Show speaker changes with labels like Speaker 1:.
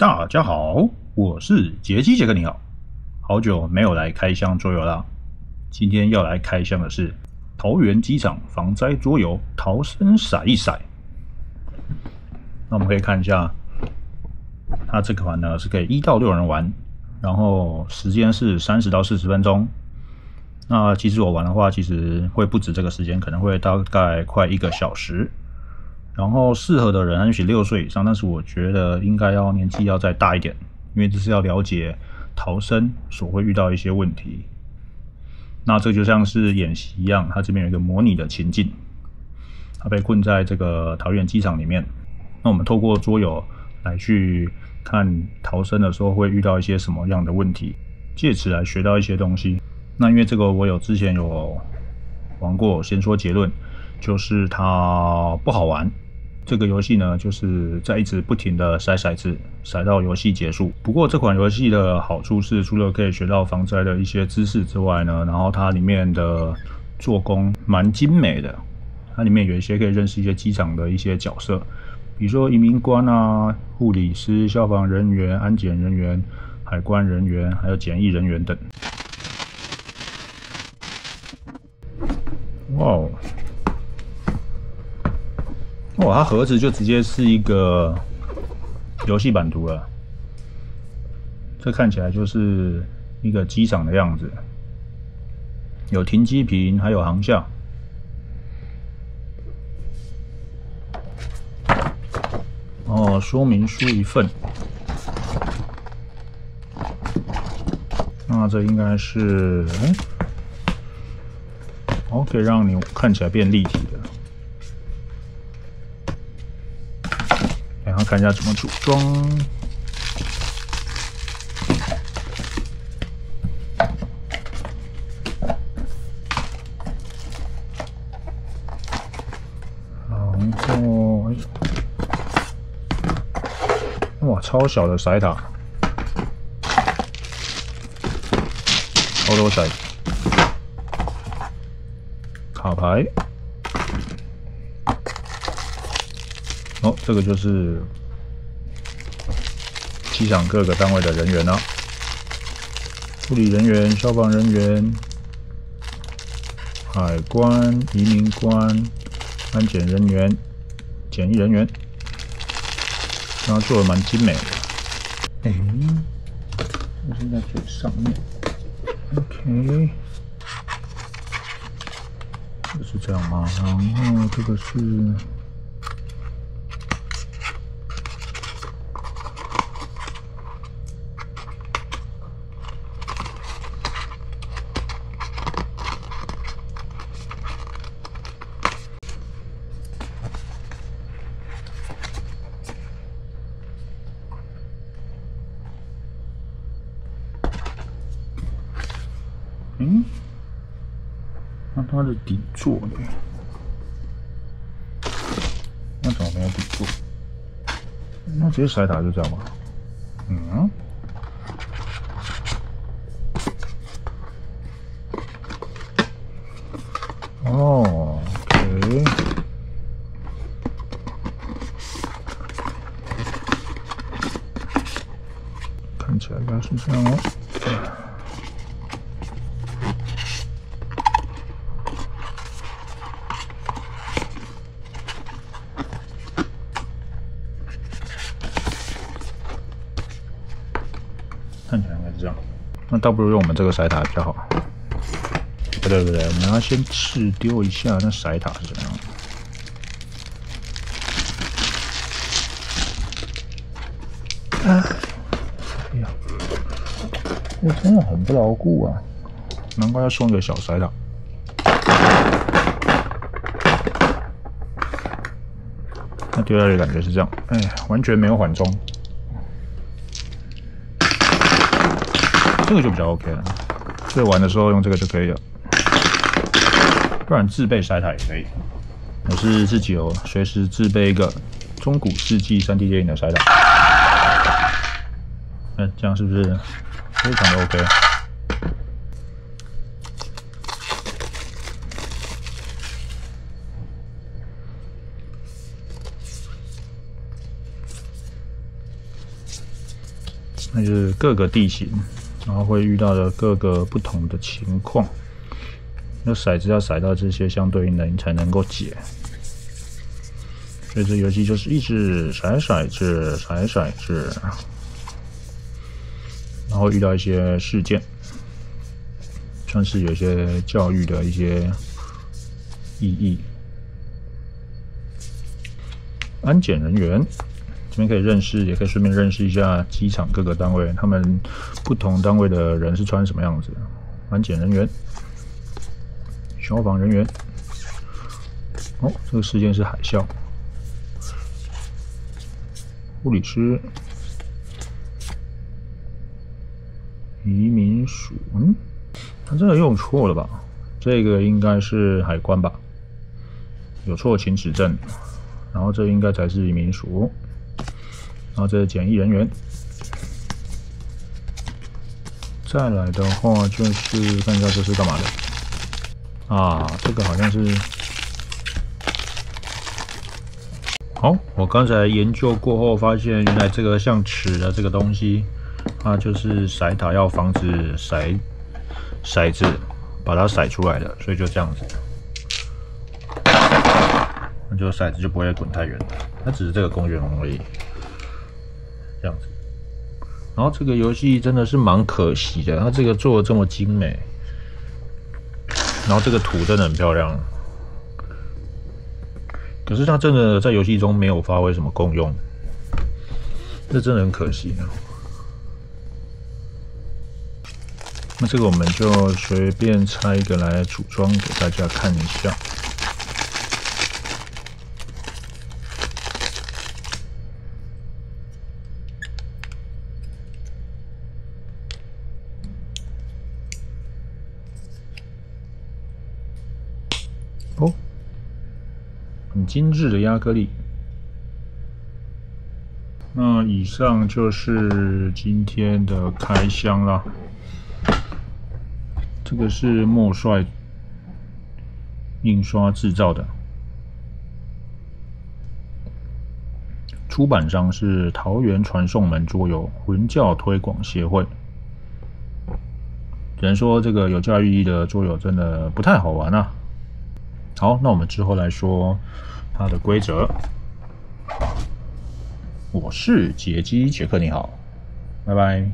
Speaker 1: 大家好，我是杰基杰克，你好，好久没有来开箱桌游啦。今天要来开箱的是桃园机场防灾桌游《逃生骰一骰》。那我们可以看一下，它这款呢是可以一到六人玩，然后时间是三十到四十分钟。那其实我玩的话，其实会不止这个时间，可能会大概快一个小时。然后适合的人，也许六岁以上，但是我觉得应该要年纪要再大一点，因为这是要了解逃生所会遇到一些问题。那这就像是演习一样，它这边有一个模拟的情境，他被困在这个桃园机场里面。那我们透过桌游来去看逃生的时候会遇到一些什么样的问题，借此来学到一些东西。那因为这个我有之前有玩过，先说结论，就是它不好玩。这个游戏呢，就是在一直不停的筛骰子，骰到游戏结束。不过这款游戏的好处是，除了可以学到防灾的一些知识之外呢，然后它里面的做工蛮精美的。它里面有一些可以认识一些机场的一些角色，比如说移民官啊、护理师、消防人员、安检人员、海关人员，还有检疫人员等。哇哦！哇，它盒子就直接是一个游戏版图了。这看起来就是一个机场的样子，有停机坪，还有航厦。哦，说明书一份。那这应该是，哎，哦，可以让你看起来变立体的。然后看一下怎么组装。然后，哇，超小的骰塔，超多骰，卡牌。哦，这个就是机场各个单位的人员了，护理人员、消防人员、海关、移民官、安检人员、检疫人员，然后做的蛮精美的。哎，我现在最上面，OK，就是这样吗？然后这个是。嗯，那它的底座呢？那怎么没有底座？那直接甩塔就这样吧。嗯。哦，OK。看起来应该是这样哦。这样，那倒不如用我们这个骰塔比较好。不对不对，我们要先试丢一下那骰塔是怎么样。哎呀，我真的很不牢固啊，难怪要送一个小骰塔。那丢下去感觉是这样，哎，完全没有缓冲。这个就比较 OK 了，所以玩的时候用这个就可以了，不然自备筛塔也可以。我是自己有随时自备一个中古世纪 3D 电影的筛塔，那这样是不是非常的 OK？那就是各个地形，然后会遇到的各个不同的情况。那骰子要骰到这些相对应的，你才能够解。所以这游戏就是一直骰骰子，骰骰子，然后遇到一些事件，算是有些教育的一些意义。安检人员这边可以认识，也可以顺便认识一下机场各个单位，他们不同单位的人是穿什么样子的。安检人员、消防人员。哦，这个事件是海啸。护理师、移民署，嗯，他这个用错了吧？这个应该是海关吧？有错请指正。然后这应该才是移民署，然后这是检疫人员。再来的话就是看一下这是干嘛的啊？这个好像是。好，我刚才研究过后发现，原来这个像尺的这个东西，它就是骰塔要防止骰骰子把它骰出来的，所以就这样子。那就骰子就不会滚太远了，它只是这个公园而已，这样子。然后这个游戏真的是蛮可惜的，它这个做的这么精美，然后这个图真的很漂亮，可是它真的在游戏中没有发挥什么功用，这真的很可惜。那这个我们就随便拆一个来组装给大家看一下。哦，很精致的亚克力。那以上就是今天的开箱啦。这个是莫帅印刷制造的，出版商是桃园传送门桌游文教推广协会。只能说这个有教育意义的桌游真的不太好玩啊。好，那我们之后来说它的规则。我是杰基杰克，你好，拜拜。